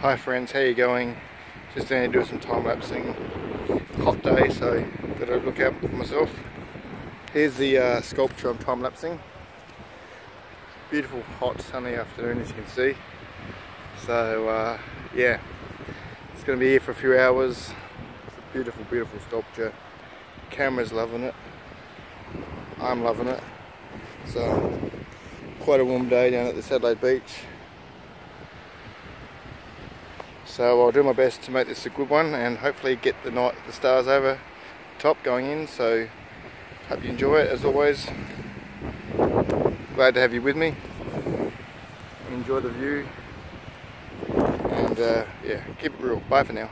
Hi friends, how you going? Just down here doing some time lapsing. Hot day, so gotta look out for myself. Here's the uh, sculpture I'm time lapsing. Beautiful hot sunny afternoon as you can see. So uh, yeah, it's gonna be here for a few hours. A beautiful, beautiful sculpture. Camera's loving it. I'm loving it. So quite a warm day down at the Adelaide beach. So I'll do my best to make this a good one and hopefully get the night, the stars over top going in. So hope you enjoy it as always. Glad to have you with me. Enjoy the view and uh, yeah, keep it real. Bye for now.